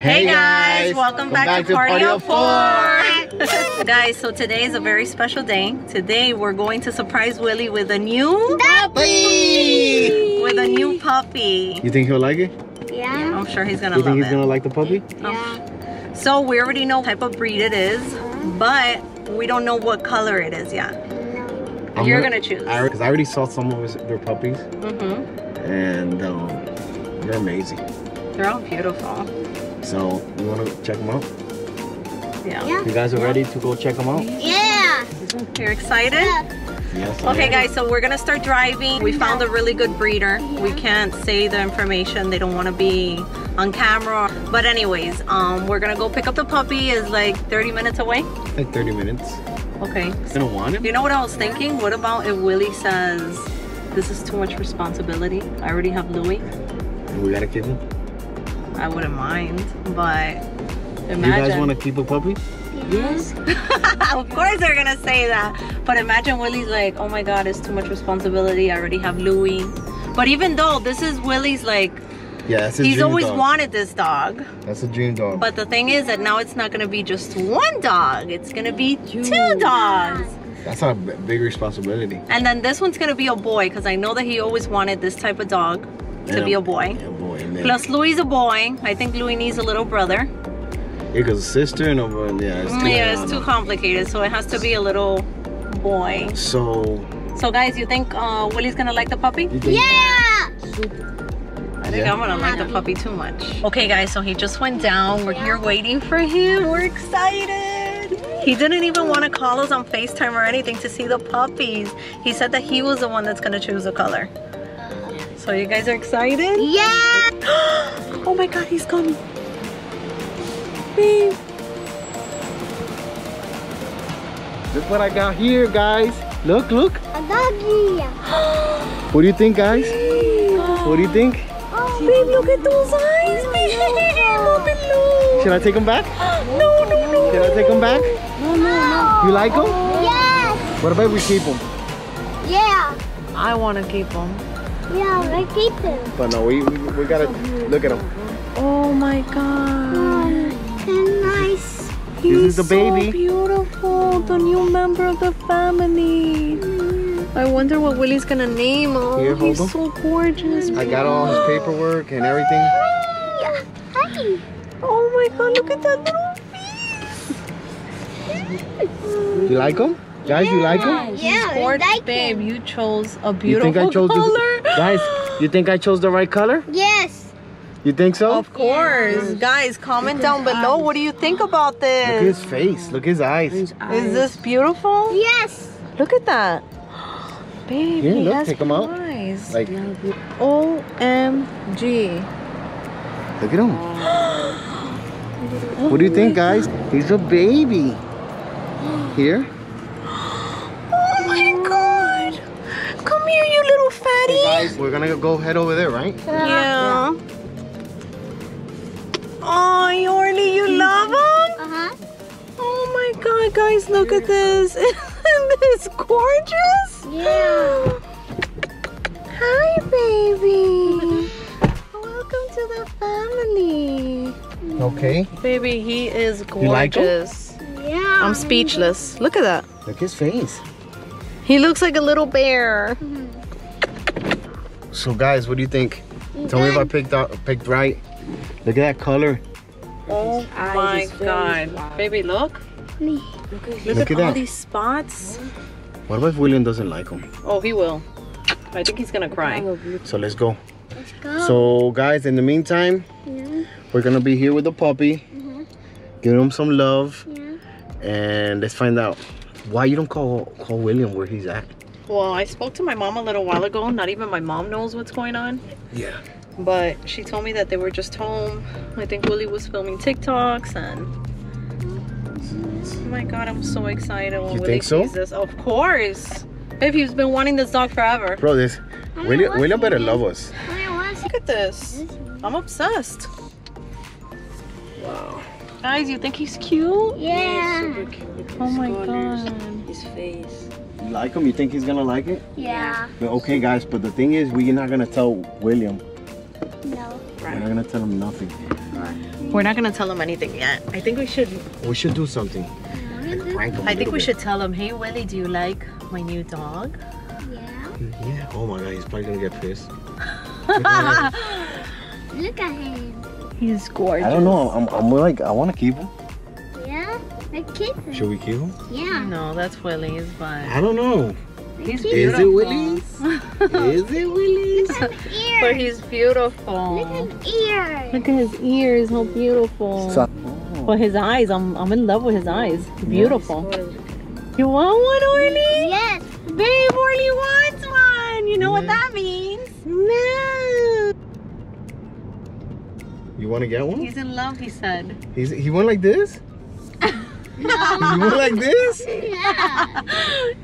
Hey guys, welcome, back, to Party, of Four. guys, so today is a very special day. Today we're going to surprise Willy with a new Puppy! with a new puppy. You think he'll like it? Yeah. I'm sure he's gonna You love think he's it. gonna like the puppy? Yeah. So we already know what type of breed it is, but we don't know what color it is yet. I'm You're gonna choose. Because I, already saw some of his, their puppies, Mm-hmm. and um, they're amazing. They're all beautiful. So you wanna check them out? Yeah. Yeah. You guys are ready to go check them out? Yeah. You're excited? Yes. I Okay am. guys, so we're gonna start driving. We found a really good breeder. We can't say the information. They don't wanna be on camera. But anyways, um, we're gonna go pick up the puppy. Is like 30 minutes away. Like 30 minutes. Okay. You don't want him? You know what I was thinking? What about if Willy says, this is too much responsibility. I already have Louis. And we gotta keep him? I wouldn't mind, but imagine. You guys wanna keep a puppy? Yes. of course they're gonna say that. But imagine Willy's like, oh my god, it's too much responsibility. I already have Louis. But even though this is Willy's like, Yeah, that's a he's dream always dog. wanted this dog. That's a dream dog. But the thing is that now it's not gonna be just one dog. It's gonna be two dogs. That's a big responsibility. And then this one's gonna be a boy because I know that he always wanted this type of dog to be a boy. Yeah, boy. Plus Louis is a boy. I think Louis needs a little brother. yeah, cause a sister and a brother. Yeah, it's too, yeah, it's too complicated, so it has to be a little boy. So, So guys, you think uh, Willy's gonna like the puppy? Yeah. I think Yeah. I'm gonna like the puppy too much. Okay guys, so he just went down. We're here waiting for him. We're excited. He didn't even want to call us on FaceTime or anything to see the puppies. He said that he was the one that's gonna choose the color. So you guys are excited? Yeah. oh my god, he's coming. Babe. Look what I got here, guys. Look, look. A doggy. What do you think, guys? What do you think? Oh, Babe, look at those eyes, babe. Look at those. Should I take him back? No, no, no. Should I take him back? No, no, no. You like him? Yes. What about we keep him? Yeah. I want to keep him. Yeah, I keep them. But no, we, we, we gotta look at him. Oh my god. Oh, and nice. This is the baby. so beautiful, the new member of the family. Mm. I wonder what Willy's gonna name him. Here, He's him. so gorgeous. I got all his paperwork and everything. Yeah. Hi. Oh my god, look at that little You like him? Guys, you like him? Yeah, I gorgeous. like Babe, him. you chose a You beautiful think I chose color. the guys? You think I chose the right color? Yes. You think so? Of course. Guys, comment down below. What do you think about this? Look at his face. Look at his eyes. Is this beautiful? Yes. Look at that. Baby, Here, he look, has take 'em out. eyes. Like, OMG. look at him. What do you think, guys? He's a baby. Here. Oh my god. Come here, you little fatty. Guys, we're gonna go head over there, right? Yeah. Oh, Yorlie, you love him? Uh-huh. Oh my god, guys, look at this. Isn't this gorgeous? Yeah. Hi, baby. Welcome to the family. Okay. Baby, he is You like him? gorgeous. Yeah. I'm speechless. Look at that. Look at his face. He looks like a little bear. So, guys, what do you think? Tell me if I picked out, picked right. Look at that color. Oh my god. Baby, look. Me. Look, Look at, at all that. these spots. What about if William doesn't like him? Oh, he will. I think he's gonna cry. So let's go. Let's go. So, guys, in the meantime, Yeah. we're gonna be here with the puppy, give him some love, Yeah. and let's find out why you don't call call William where he's at. Well, I spoke to my mom a little while ago. Not even my mom knows what's going on. Yeah. But she told me that they were just home. I think Willy was filming TikToks and Oh my god, I'm so excited when You Willy think so? sees this. Of course. Babe, he's been wanting this dog forever. Bro, this I know William, what's William better in love us. Look at this. I'm obsessed. Wow. Guys, you think he's cute? Yeah. Oh my god. His face. You like him? You think he's gonna like it? Yeah. But okay, guys. But the thing is, we're not gonna tell William. No. We're not gonna tell him nothing. Right. We're not gonna tell him anything yet. I think we should. We should do something. Like prank him a I think we bit. should tell him. Hey Willy, do you like my new dog? Yeah. Yeah. Oh my god, he's probably gonna get pissed. Look at him. Look at him. He's gorgeous. I don't know. I'm, I'm like, I want to keep him. Yeah. Like kiss him. Should we kill him? Yeah. No, that's Willy's, but I don't know. he's Is it beautiful. Willy's? Is it Willy's? Look at his ears. but he's beautiful. Look at his ears. Look at his ears, how beautiful. So- But his eyes, I'm I'm in love with his eyes. Beautiful. You want one, Orly? Yes. Babe, Orly wants one. You know what mm. that means? No. You want to get one? He's in love, he said. He's, he went like this? He went like this? Yeah.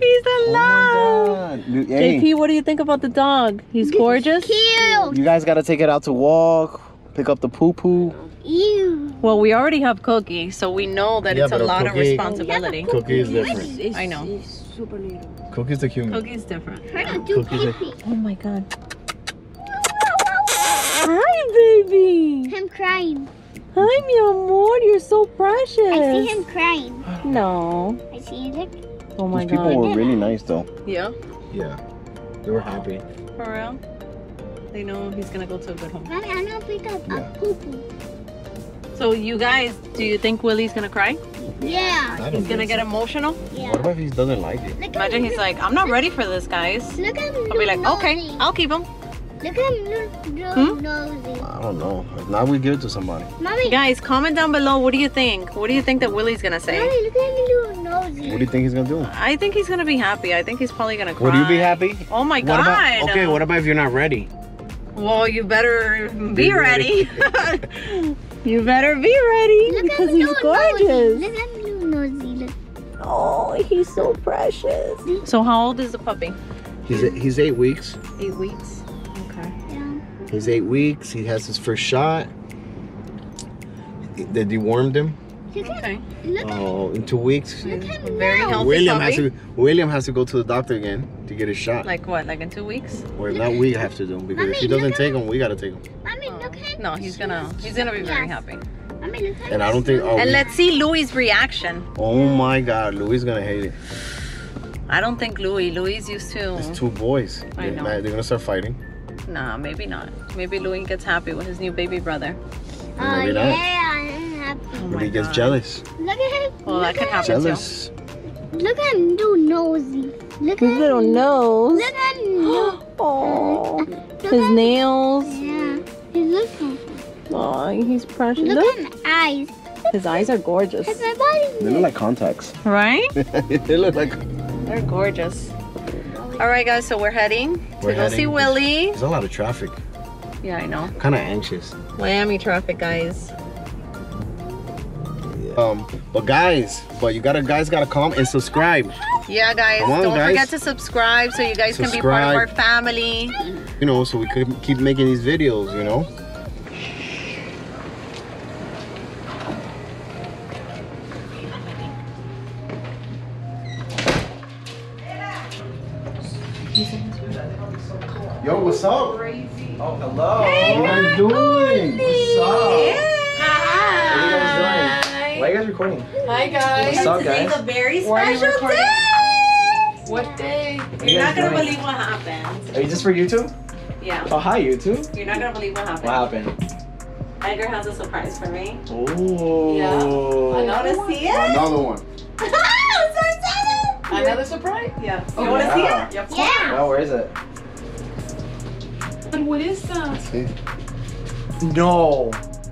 He's in oh love. god. Hey, JP, what do you think about the dog? He's gorgeous. Cute. you guys got to take it out to walk, pick up the poo poo. Ew. Well, we already have Cookie, so we know that Yeah, it's a but a lot of Cookie- responsibility. Cookie is different. I know. Cookie's the cute one. Cookie's different. Try to Cookies are- pee Oh my god. Hi, baby. Him crying. Hi, mi amor. You're so precious. I see him crying. No. I see him. Oh my Those people were really nice though. Yeah. Yeah. They were happy. For real? They know he's gonna go to a good home. Mommy, I'm gonna pick up Yeah. a poo poo. So you guys, do you think Willy's gonna cry? Yeah. He's gonna get so. emotional? Yeah. What if he doesn't like it? Look Imagine he's like, I'm not ready for this, guys. Look at him. I'll be like, little okay. I'll keep him. Look at him. Little, Hmm? little nosy. I don't know. If not, we give it to somebody. Mommy. Guys, comment down below. What do you think? What do you think that Willy's gonna say? Mommy, look at him. Little nosy. What do you think he's gonna do? I think he's gonna be happy. I think he's probably gonna cry. Would you be happy? Oh my What god. about, okay, what about if you're not ready? Well, you better be, Be ready. ready. you better be ready Look because he's little Nosy. gorgeous. Look at him. Nosy. Look. Oh, he's so precious. So how old is the puppy? He's he's eight weeks. Eight weeks. Okay. He's eight weeks. He has his first shot. They dewormed him. Look Okay. Look Oh, in two weeks. Look Very healthy William puppy. has to William has to go to the doctor again to get his shot. Like what? Like in two weeks? or that we have to do because if he doesn't take him, we gotta take him. Mommy, oh. look at. No, he's gonna he's gonna be very happy. Mommy, look at And I don't think. Oh, And we- let's see Louis' reaction. oh my God, Louis is gonna hate it. I don't think Louis. Louis used to. It's two boys. I They- know. They're gonna start fighting. Nah, maybe not. Maybe Louis gets happy with his new baby brother. Oh, Maybe not. yeah. I'm happy. Oh But he gets God. jealous. Look at him. Well, that look could at happen. Jealous. Him. Look at him do nosy. Look at him. nose. Look at him. Oh, Look his at nails. Yeah. He's looking. Oh, he's precious. Look, Look, at his eyes. his eyes are gorgeous. Has my body. They look like contacts. Right? they look like. They're gorgeous. All right, guys. So we're heading We're to go see. Willie. There's a lot of traffic. Yeah, I know. Kind of anxious. Miami traffic, guys. Um, but guys, but you gotta guys gotta comment and subscribe. Yeah, guys. On, don't guys. forget to subscribe so you guys can be part of our family. You know, so we could keep making these videos. You know. Yo, what's up? Oh, hello. What are you guys doing? What's up? Hi. What are you guys doing? Why are you guys recording? Hi, guys. What's up, Today's guys? a very Why are you special day. What day? What are you You're not gonna doing? believe what happened. Are you just for YouTube? Yeah. Oh, hi, YouTube. You're not gonna believe what happened. What happened? Edgar has a surprise for me. Oh. Yeah. I want to see it. Another one. I'm so excited. Another surprise? Yeah. Oh, You want to see it? Yep. Yeah. Well, where is it? And what is that? See? No.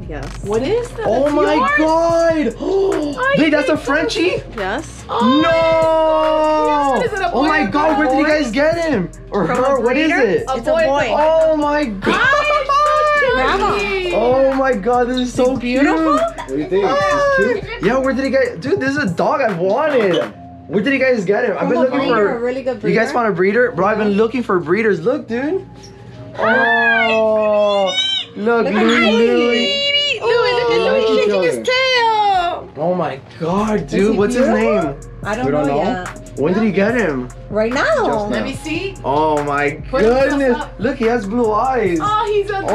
Yes. What is that? Oh That's my yours? god. Wait, that's a Frenchie? Yes. no. yes. Is it a oh my or oh god, where did you guys get him? Or From her? What is it? A It's a boy. boy. Oh my god. Grandma. Oh my god, this is so beautiful. cute. What do you think? It's ah. cute. Yeah, where did he get? Dude, this is a dog I've wanted. Where did you guys get him? I've been looking for. really good You guys found a breeder? Bro, I've been looking for breeders. Look, dude. Oh, look, Louis, Louis. Louis, look at Oh, Louis look at Louis shaking his tail. Oh my god, dude. What's his name? I don't, We don't know, know? yet. When did he get him? Right now. Just Let me see. Oh my Put goodness. Look, he has blue eyes. Oh, he's adorable.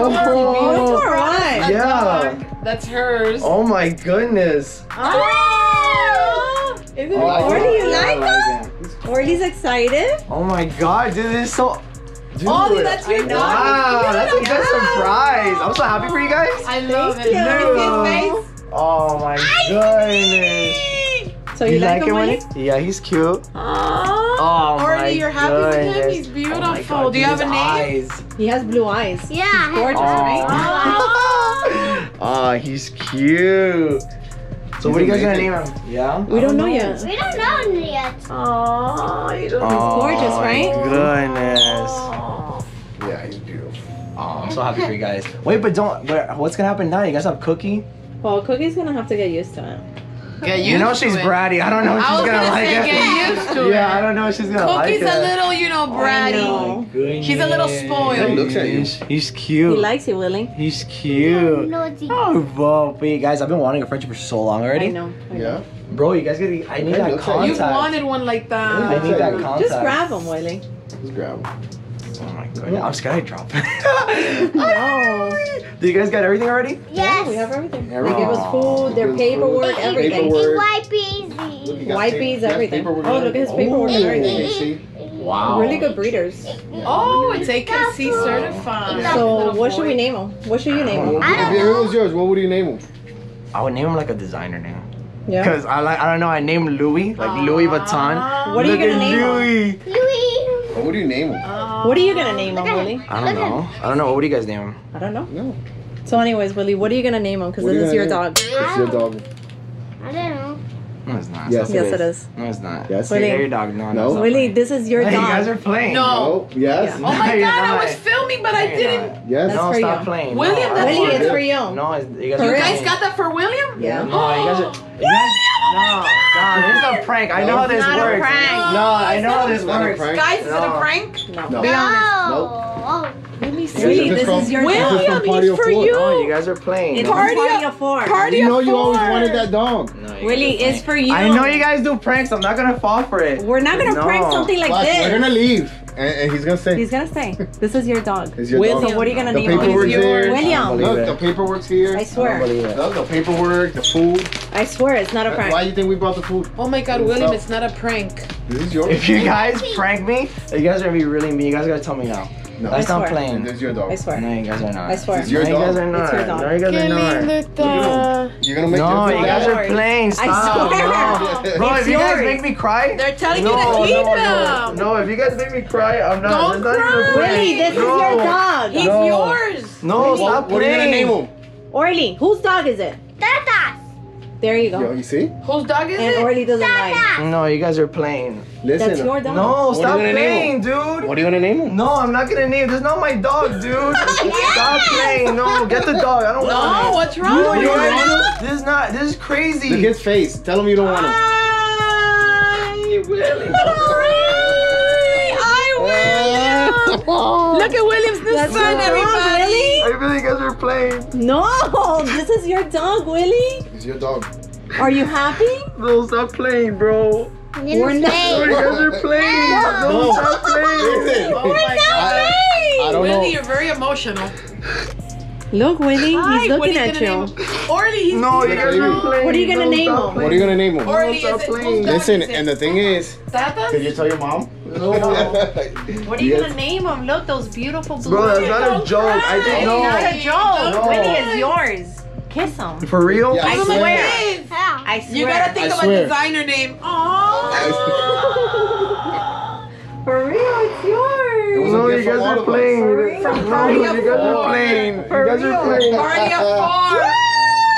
Oh, That's alright. a Yeah. dog. That's hers. Oh my goodness. Ah! Oh. Isn't Oh, it? Or do you like like Or he's excited. Oh my god, dude, this is so. Dude, Ollie, that's your I know. dog. Wow, that's a good Yeah. surprise. I'm so happy for you guys. I love Thank it. you. Let me his face. Oh my goodness. So you, like, him, Willy? Willy? Yeah, he's cute. Aww. Oh my Already, you're happy with him? He's Oh beautiful. my God, Do you have a name? eyes. He has blue eyes. Yeah. Gorgeous, right? Oh, he's cute. So what are you guys gonna name him? Yeah? We don't know yet. We don't know yet. Aww, he's Oh, gorgeous, right? My goodness. Yeah, he's beautiful. Oh, I'm so happy for you guys. Wait, but don't. But what's gonna happen now? You guys have Cookie? Well, Cookie's gonna have to get used to it. Get used You know to she's it. bratty. I don't know if she's gonna, gonna like say it. get used to yeah, it. I don't know if she's gonna like it. Cookie's a little, you know, oh bratty. know. Goodness. She's a little spoiled. He looks at you. He's cute. He likes you, Willy. He's cute. Nosy. Oh, bro, but you guys, I've been wanting a friendship for so long already. I know. I know. Yeah. Bro, you guys gotta. I need Hey, that looks like- You wanted one like that. I need that contact. Just grab him, Willy. Just grab him. Oh my god, I'm scared I drop it. No. Do you guys got everything already? Yeah, Yes. we have everything. They Everything. give us food, their Give food. paperwork, everything. Paperwork. It's white Look, easy. he got White pa- beads, he has everything. paperwork Oh, look at his paperwork and everything. Wow. Really good breeders. Oh, it's AKC certified. So what should we name him? What should you name him? If it was yours, what would you name him? I would name him like a designer name. Yeah. Cause I like I don't know I named Louis like Louis Vuitton. What are you Look gonna at name him? Louis. Louis. What would you name him? What are you gonna name him, Willy? I don't know. I don't know. What do you guys name him? I don't know. No. So, anyways, Willy, what are you gonna name him? Because What are this you is your gonna name dog. It's your dog. I don't know. No, it's not. Yes, Yes, it is. No, it's not. Yes. Willy. Hey, your dog. No, No. no. not Willy, playing. this is your Hey, you guys dog. are playing. No. Oh, yes. Oh my No, you're god, I not. was filming, but I No, you're didn't. not. Yes. That's No, for stop you. playing. William, no, that's Willy, it's for you. No, it's, you guys are You guys playing. got that for William? Yeah. No, you guys are. You guys, no, God, this is a prank. I know how this not a works. prank. No, I know how this not works. Guys, is it a prank? No. No. Be honest. Oh. Let me This Willy, is this from- is your this is dog. from William, Party of for Four. you. No, you guys are playing. It's No. Party party, party of- of four. Party You of know you always wanted that dog. No, Willy, guys it's for you. I know you guys do pranks. I'm not gonna fall for it. We're not gonna No. prank something like Watch, this. we're gonna leave, and, and he's gonna say, He's gonna say, "This is your dog." "Is your William. dog?" So what are you gonna The name him? paperwork's Yours. here. William. Look, the paperwork's here. I I swear. don't believe it. Look, the paperwork, the food. I swear, it's not a prank. Why do you think we brought the food? Oh my god, William, it's not a prank. This is yours. If you guys prank me, you guys are gonna be really mean. You guys gotta tell me now. No. That's I not swear. playing. This is your dog. I swear. No, you guys are not. I swear. It's your no, you guys dog. are not. It's your dog. No, you guys are not. You're gonna make No, your you guys are worries. playing. I swear. No. Bro, if you guys make me cry. They're telling no, you to keep no, them. no, no, if you guys make me cry, I'm not. Don't that's not cry. prank. Willy, this is No. your dog. He's No. yours. No, What, stop what are you playing. gonna name him? Orly, whose dog is it? Tatas. There you go. Yo, go. you see? Whose dog is And it? Orly doesn't like. Tatas. No, you guys are playing. Listen. That's your dog. No, What stop you gonna playing, name dude. What are you gonna name him? No, I'm not gonna name. This is not my dog, dude. Stop playing. No, get the dog. I don't No, want it. what's wrong? No, you don't guys- want This is not. This is crazy. Look at his face. Tell him you don't want him. I will. I. Look at William's new That's son, everybody. Willy. I really guys are playing. No, this is your dog, Willy. It's your dog. Are you happy? No, stop playing, bro. We're not. Oh, you guys are playing. No. No, stop playing. Listen. Oh my god. I, I don't Willy, know. you're very emotional. Look, Willy, Hi, he's what are looking you at gonna you. name him? Orly, he's No, you guys are playing. What are you gonna name him? What are you gonna name him? Orly, stop playing. Listen, and the thing is, Tatas? did you tell your mom? No. What are you gonna name him? Look, those beautiful blue Bro, eyes. that's not a joke. I It's think no. not a joke. No. Willy is yours. Kiss him. For real? Yeah, I I swear. swear. I swear. You gotta think I of swear. a designer name. Oh. For real, it's yours. was a No, you guys are of us. playing. From Party you of guys are Four. playing. For You guys are real. playing. Party of four.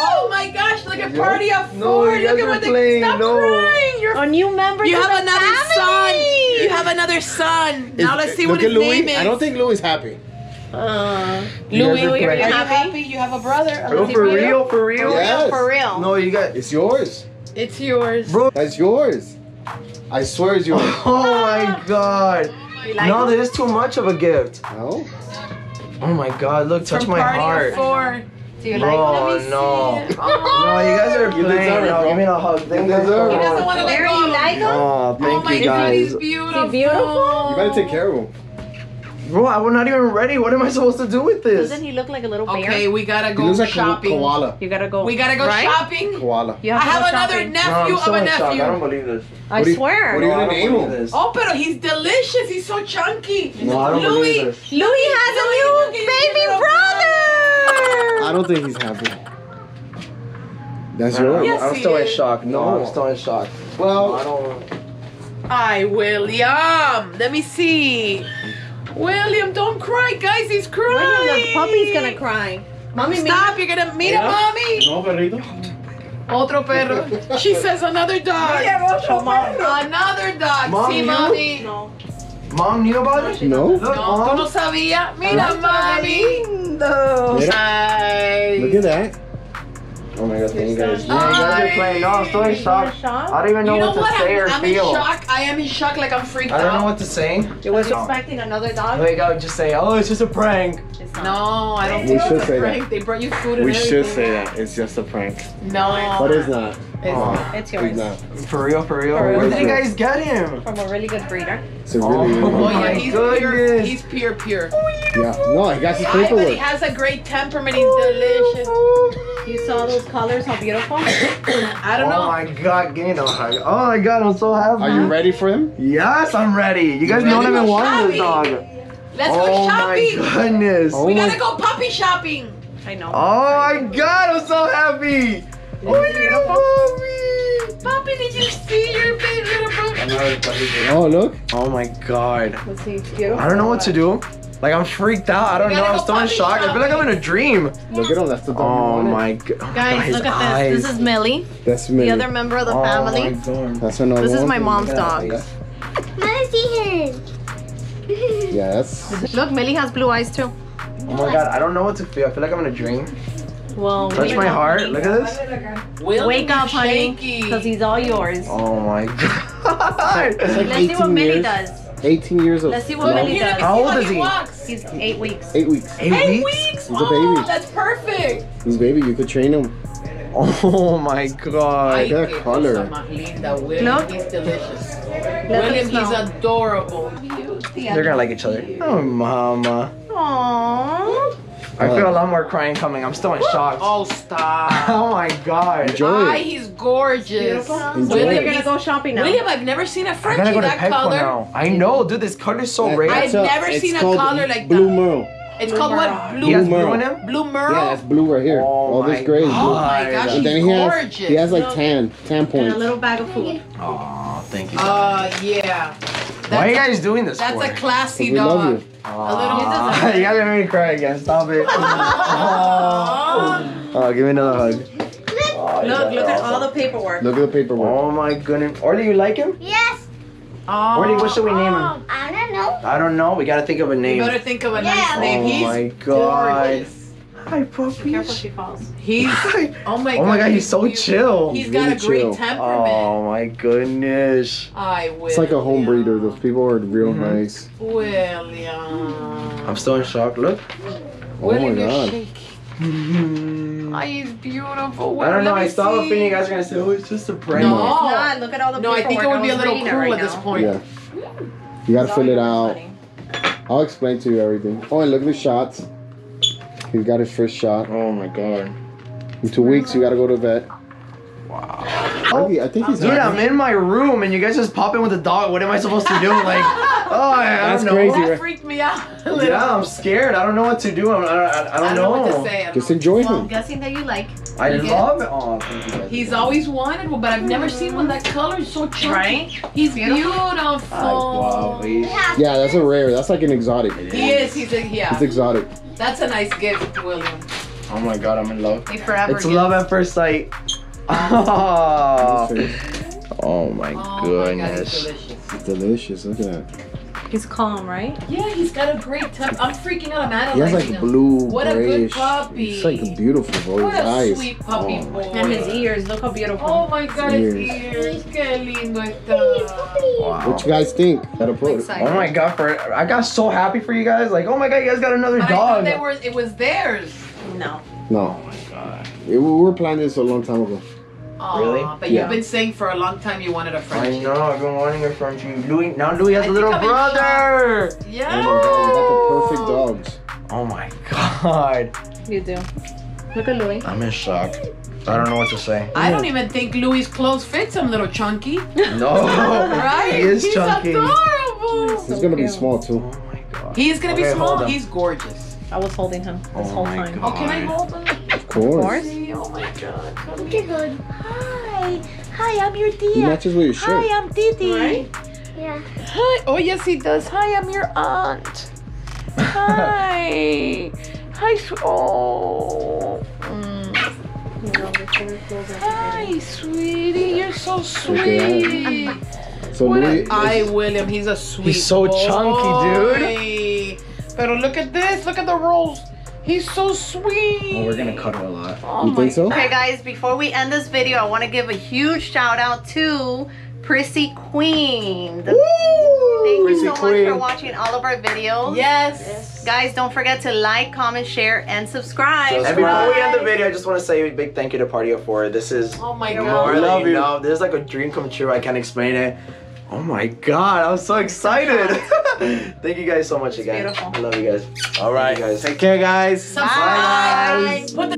Oh my gosh, look at Party of No, Four. you guys look at are what they playing, stop no. crying. You're, A new member you have another family. son. You have another son. Now let's see what his Louis. name is. I don't think Louis is happy. Uh, You guys Louis, are are you playing. happy? You have a brother. Bro, for real? For real? Yes. for real. No, you got. It's yours. It's yours. Bro. That's yours. I swear it's yours. Oh my god. Like no, him? this is too much of a gift. No? Oh my god, look, touch From my Party heart. of Four. Do you Bro, like oh, Let me no. see it. No, you guys are You playing. deserve No, bro. give me a hug. Thank You you deserve He doesn't want to let go. you like him? Oh, thank oh my you God, guys. he's beautiful. beautiful? You better take care of him. Bro, I'm not even ready. What am I supposed to do with this? Doesn't he look like a little bear? Okay, we gotta He go looks like a shopping. koala. You gotta go. We gotta go Right? shopping. Koala. You I have, to have go another shopping. No, nephew I'm of so a in shock. I don't believe this. I What swear. what are you No, I gonna name him? this. Oh, but he's delicious. He's so chunky. No, I don't Louis, believe this. Louis has a new Look at your baby brother. I don't think he's happy. That's I don't know. Yes, I'm he still in shock. No, No. I'm still in shock. Well, I Well, don't. Hi, William. Let me see. William, don't cry, guys. He's crying. William, the puppy's gonna cry. Mommy, Stop, you're gonna meet a mommy. no, perrito. Otro perro. She says another dog. Another dog. Mom, See, mommy. No. Mom knew about it? No. Look, No, tú Mom. no sabía. Mira, mami. Mira. Ay. Look at that. Oh my god, thank you guys. Yeah, you guys are playing. No, I'm still in shock. shock? I don't even know, You know what to what? say or I'm, I'm in shock. I am in shock like I'm freaked out. I don't know what to say. You was expecting another dog? Like, I would just say, oh, it's just a prank. It's not. No, I don't We think should it's a say that. prank. They brought you food and We everything. should say that. It's just a prank. No. But it's not. It's Oh. It's It's yours. not. For real, for real. For real. Where did you guys get him? From a really good breeder. It's a really. Oh, Oh yeah, my he's pure. goodness. He's pure, pure. Oh, yeah. No, he got his Ay, but he paperwork. has a great temperament. He's oh, delicious. You saw those colors, how beautiful? I don't know. oh know. my god, give me the hug. Oh my god, I'm so happy. Are you ready for him? Yes, I'm ready. You guys You know ready I've been wanting this dog. Oh, shopping? Let's oh go my goodness. Oh we my- gotta go puppy shopping. I know. Oh my god, I'm so happy. Oh, my little Puppy, did you see your big little puppy? Oh, look. Oh my god. Let's see. I don't know what to do. Like I'm freaked out. I don't know. I'm still in puppy shock. I feel like I'm in a dream. Look at him. That's the dog Oh my god. Guys, look at this. This is Millie, That's me. the other member of the oh family. My god. That's another This is my mom's Look dog. face. Wanna see him? Yeah, that's. Look, Millie has blue eyes too. Oh my god, I don't know what to feel. I feel like I'm in a dream. Well, Touch my heart. Look at this. William, Wake you're up, honey, because he's all yours. Oh my god. It's like Let's see what Millie years. does. 18 years old. Let's see what No, Millie does. How old how is he he? walks. He's eight weeks. Eight weeks. Eight Eight weeks? weeks. He's a oh, baby. that's perfect. He's baby. You could train him. Oh my god. Ay, that color. cosa más linda, Look. He's delicious. William, he's adorable. They're gonna like each other. Oh mama. Aww. I feel a lot more crying coming. I'm still in shock. Oh, stop. Oh my god. Enjoy Ay, it. he's gorgeous. Enjoy We're William, gonna go shopping now. William, I've never seen a Frenchie gotta go that Petco color. now. I know, dude. This color is so That- rare. I've that's a- never it's seen a called color like that. Blue that. Merle. It's called what? He Blue, Merle. blue in him? Blue Merle? Yeah, that's blue right here. Oh All this gray is Oh blue. my gosh, And he's then he has gorgeous. he has like tan tan And points. a little bag of food. Oh, thank you. Uh, yeah. Why are you That's, guys doing this that's for? a classy We dog. love you. Aw, you guys are making me cry again. Stop it. oh, oh, give me another hug. Oh, Look, look are at all the paperwork. Look at the paperwork. Oh my goodness. Orly, you like him? Yes. Oh, Orly, what should we name him? Um, I don't know. I don't know. We gotta think of a name. You name. better think of a Yeah. nice name. Oh He's my God. gorgeous. Hi, puppy. Careful, she falls. He's oh my god. Oh my god, he's so beautiful. chill. He's Really got a great chill. temperament. Oh my goodness. I will. It's like a home breeder. Those people are real Mhm. nice. William. I'm still in shock. Look. Oh my William, you're god. shaky. I Oh, he's beautiful. I don't know. I me saw the thing you guys are gonna say. Oh, it's just a prank. No. It's not. Look at all the No, I think it would be a little reading cool right at this point. Yeah. You gotta fill it out. honey. I'll explain to you everything. Oh, and look at the shots. He's got his first shot. Oh my god. In two weeks, you gotta go to vet. Wow. I think he's Dude, I'm in my room and you guys just pop in with a dog. What am I supposed to do? Like, oh, I, I That's don't know. crazy, That right? freaked me out. a. Yeah, I'm scared. I don't know what to do. I'm, I, I, I don't I don't know what to say. I don't Just know. enjoy Well, I'm guessing that you like. I Yeah. love it. Oh, thank you guys. He's always wanted one, but I've never seen one that color is so chunky. Right? He's Beautiful. beautiful. Wow, please. Yeah, that's a rare. That's like an exotic. He is. He's a yeah. It's exotic. That's a nice gift, William. Oh my god, I'm in love. A forever It's gift. love at first sight. Oh, oh my Oh my god, goodness. delicious. It's delicious. Look at that. He's calm, right? Yeah, he's got a great temp. I'm freaking out. I'm He has analyzing like him. blue, What a good puppy. It's like beautiful, bro. What His a eyes. sweet puppy Oh. boy. And his ears. Look how beautiful. Oh my god, his Ears. ears. Qué lindo está. Wow. What you guys think? Got a pro. Oh my god, for I got so happy for you guys. Like, oh my god, you guys got another But I thought dog. they were, it was theirs. No. No. Oh we we were planning this a long time ago. Aw, Really? But Yeah. you've been saying for a long time you wanted a Frenchie. I know, I've been wanting a Frenchie. Louis, now Louis has I a little I'm brother. Yeah. Oh my god, we got the perfect dogs. Oh my god. You do. Look at Louis. I'm in shock. I don't know what to say. I don't even think Louis' clothes fit him, little chunky. No. Right? He is He's chunky. adorable. He's gonna be small too. Oh my god. He's gonna be Okay, hold small. He's gorgeous. I was holding him this Oh whole my time. Oh, can I hold him? Of course. course. Oh my god. Come Look. Hi. Hi, I'm your He tia. matches with your shirt. Hi, I'm Didi. Right? Yeah. Hi. Oh, yes, he does. Hi, I'm your aunt. Hi. Hi, oh. Mm. Hi, sweetie. You're so sweet. So What Louis, a, I, William, he's a sweet He's so boy. chunky, dude. But look at this. Look at the rolls. He's so sweet. Oh, we're gonna cuddle a lot. Oh you my think so? Okay, guys, before we end this video, I want to give a huge shout out to Prissy Queen. The- Thank you Prissy so much for watching all of our videos. Yes. Guys, don't forget to like, comment, share, and subscribe. And before we end the video, I just want to say a big thank you to Party of Four. This is Oh my god. more We than love you. enough. This is like a dream come true. I can't explain it. Oh my god, I'm so excited. thank you guys so much It's again. beautiful. I love you guys. All right. You guys. Take care, guys. Subscribe. Bye. Put the